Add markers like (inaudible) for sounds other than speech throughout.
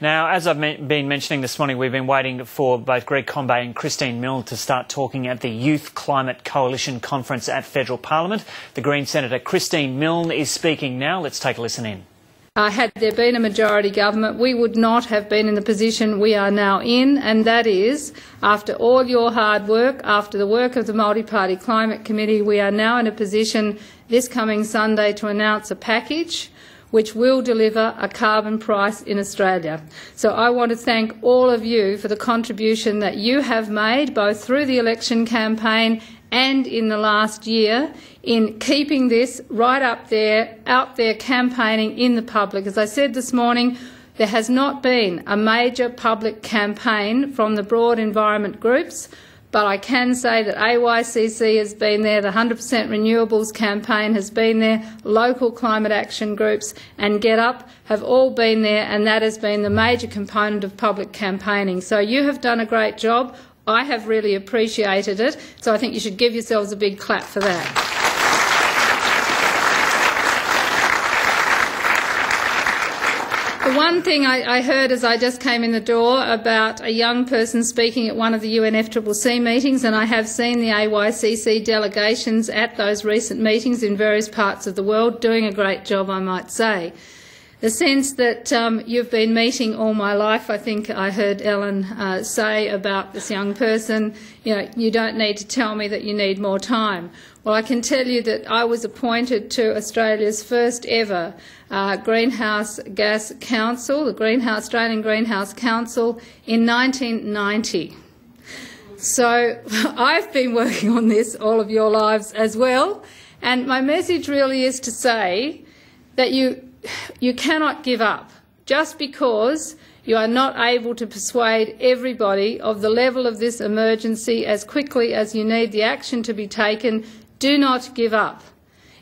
Now, as I've been mentioning this morning, we've been waiting for both Greg Combet and Christine Milne to start talking at the Youth Climate Coalition Conference at Federal Parliament. The Green Senator Christine Milne is speaking now. Let's take a listen in. Uh, had there been a majority government, we would not have been in the position we are now in, and that is, after all your hard work, after the work of the Multi-Party Climate Committee, we are now in a position this coming Sunday to announce a package which will deliver a carbon price in Australia. So I want to thank all of you for the contribution that you have made, both through the election campaign and in the last year, in keeping this right up there, out there campaigning in the public. As I said this morning, there has not been a major public campaign from the broad environment groups but I can say that AYCC has been there, the 100% Renewables campaign has been there, local climate action groups and GetUp have all been there, and that has been the major component of public campaigning. So you have done a great job. I have really appreciated it, so I think you should give yourselves a big clap for that. One thing I, I, heard as I just came in the door about a young person speaking at one of the UNFCCC meetings, and I have seen the AYCC delegations at those recent meetings in various parts of the world doing a great job, I might say. The sense that um, you've been meeting all my life, I think I heard Ellen uh, say about this young person, you know, you don't need to tell me that you need more time. Well, I can tell you that I was appointed to Australia's first ever uh, Greenhouse Gas Council, the Greenhouse, Australian Greenhouse Council, in 1990. So (laughs) I've been working on this all of your lives as well. And my message really is to say that you, you cannot give up just because you are not able to persuade everybody of the level of this emergency as quickly as you need the action to be taken do not give up.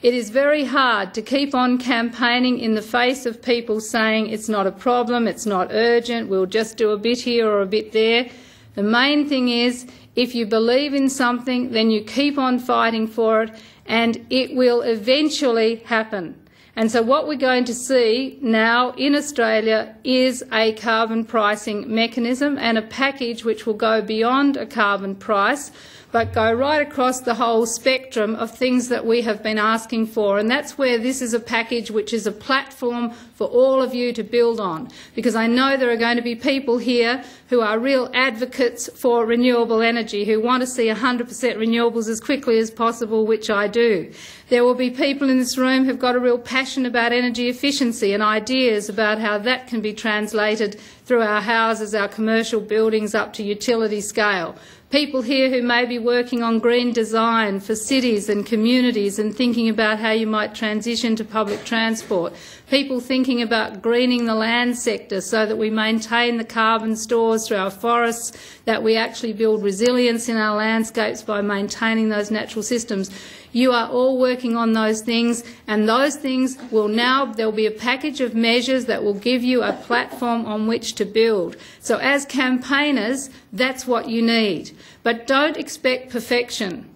It is very hard to keep on campaigning in the face of people saying it's not a problem, it's not urgent, we'll just do a bit here or a bit there. The main thing is if you believe in something, then you keep on fighting for it and it will eventually happen. And so what we're going to see now in Australia is a carbon pricing mechanism and a package which will go beyond a carbon price but go right across the whole spectrum of things that we have been asking for. And that's where this is a package which is a platform for all of you to build on. Because I know there are going to be people here who are real advocates for renewable energy, who want to see 100% renewables as quickly as possible, which I do. There will be people in this room who've got a real passion about energy efficiency and ideas about how that can be translated through our houses, our commercial buildings up to utility scale people here who may be working on green design for cities and communities and thinking about how you might transition to public transport, people thinking about greening the land sector so that we maintain the carbon stores through our forests, that we actually build resilience in our landscapes by maintaining those natural systems. You are all working on those things, and those things will now, there will be a package of measures that will give you a platform on which to build. So as campaigners, that's what you need. But don't expect perfection.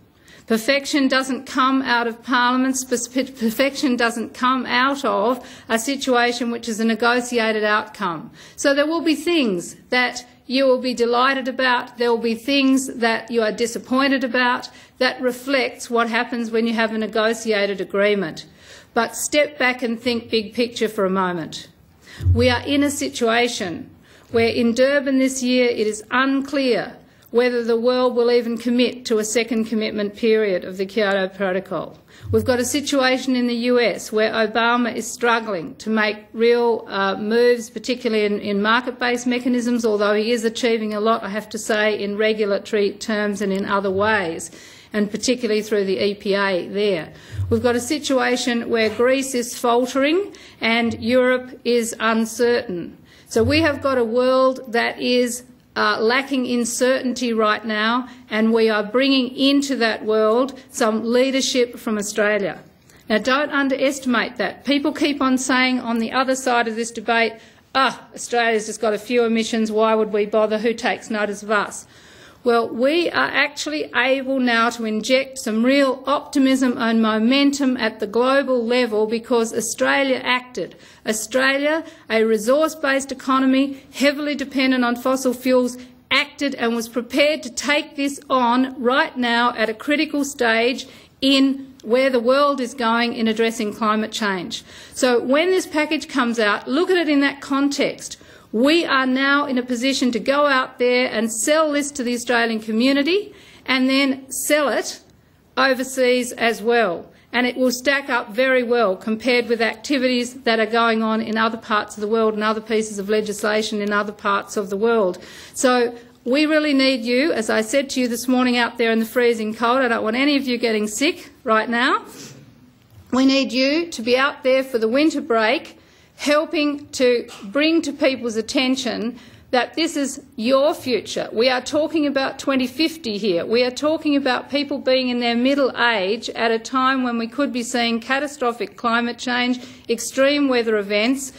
Perfection doesn't come out of parliaments. Perfection doesn't come out of a situation which is a negotiated outcome. So there will be things that you will be delighted about. There will be things that you are disappointed about. That reflects what happens when you have a negotiated agreement. But step back and think big picture for a moment. We are in a situation where in Durban this year it is unclear whether the world will even commit to a second commitment period of the Kyoto Protocol. We've got a situation in the US where Obama is struggling to make real uh, moves, particularly in, in market-based mechanisms, although he is achieving a lot, I have to say, in regulatory terms and in other ways and particularly through the EPA there. We've got a situation where Greece is faltering and Europe is uncertain. So we have got a world that is uh, lacking in certainty right now, and we are bringing into that world some leadership from Australia. Now, don't underestimate that. People keep on saying on the other side of this debate, ah, Australia's just got a few emissions, why would we bother? Who takes notice of us? Well, we are actually able now to inject some real optimism and momentum at the global level because Australia acted. Australia, a resource-based economy, heavily dependent on fossil fuels, acted and was prepared to take this on right now at a critical stage in where the world is going in addressing climate change. So when this package comes out, look at it in that context. We are now in a position to go out there and sell this to the Australian community and then sell it overseas as well. And it will stack up very well compared with activities that are going on in other parts of the world and other pieces of legislation in other parts of the world. So we really need you, as I said to you this morning out there in the freezing cold. I don't want any of you getting sick right now. We need you to be out there for the winter break helping to bring to people's attention that this is your future. We are talking about 2050 here. We are talking about people being in their middle age at a time when we could be seeing catastrophic climate change, extreme weather events,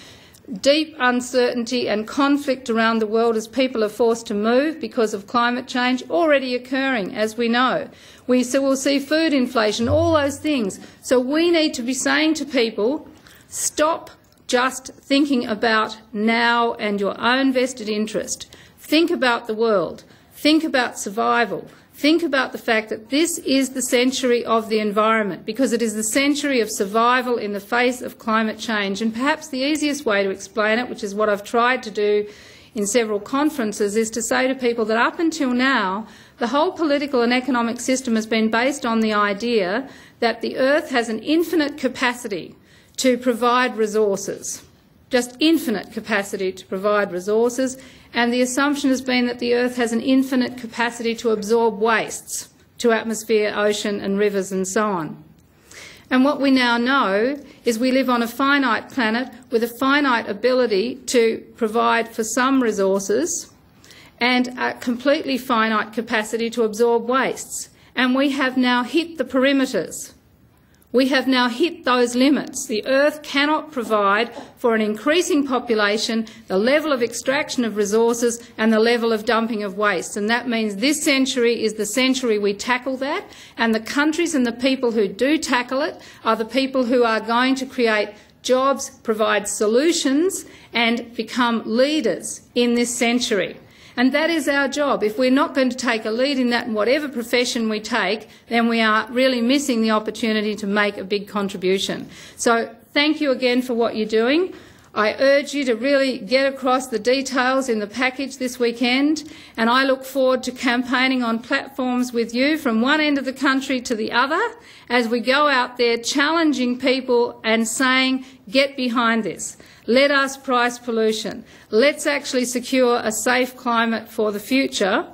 deep uncertainty and conflict around the world as people are forced to move because of climate change already occurring, as we know. We so will see food inflation, all those things. So we need to be saying to people, stop just thinking about now and your own vested interest. Think about the world. Think about survival. Think about the fact that this is the century of the environment because it is the century of survival in the face of climate change. And perhaps the easiest way to explain it, which is what I've tried to do in several conferences, is to say to people that up until now, the whole political and economic system has been based on the idea that the earth has an infinite capacity to provide resources, just infinite capacity to provide resources, and the assumption has been that the Earth has an infinite capacity to absorb wastes to atmosphere, ocean and rivers and so on. And what we now know is we live on a finite planet with a finite ability to provide for some resources and a completely finite capacity to absorb wastes. And we have now hit the perimeters we have now hit those limits. The Earth cannot provide for an increasing population the level of extraction of resources and the level of dumping of waste. And that means this century is the century we tackle that. And the countries and the people who do tackle it are the people who are going to create jobs, provide solutions and become leaders in this century. And that is our job. If we're not going to take a lead in that in whatever profession we take, then we are really missing the opportunity to make a big contribution. So thank you again for what you're doing. I urge you to really get across the details in the package this weekend, and I look forward to campaigning on platforms with you from one end of the country to the other as we go out there challenging people and saying, get behind this. Let us price pollution. Let's actually secure a safe climate for the future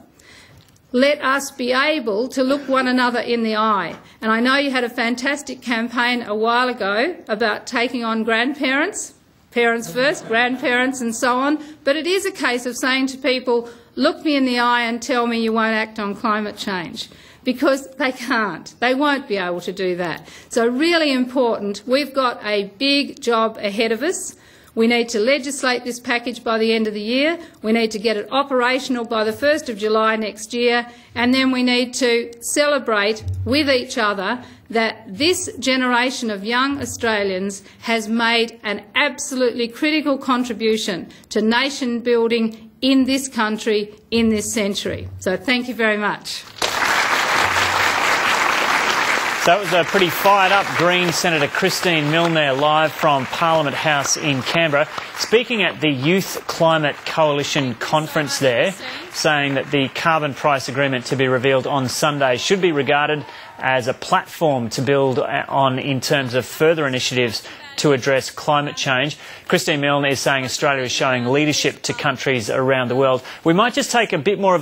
let us be able to look one another in the eye. And I know you had a fantastic campaign a while ago about taking on grandparents parents first, grandparents and so on. But it is a case of saying to people, look me in the eye and tell me you won't act on climate change. Because they can't. They won't be able to do that. So really important. We've got a big job ahead of us. We need to legislate this package by the end of the year. We need to get it operational by the 1st of July next year. And then we need to celebrate with each other that this generation of young Australians has made an absolutely critical contribution to nation building in this country in this century. So thank you very much. So that was a pretty fired up Green Senator Christine Milne there live from Parliament House in Canberra, speaking at the Youth Climate Coalition conference there, saying that the carbon price agreement to be revealed on Sunday should be regarded as a platform to build on in terms of further initiatives to address climate change. Christine Milne is saying Australia is showing leadership to countries around the world. We might just take a bit more of a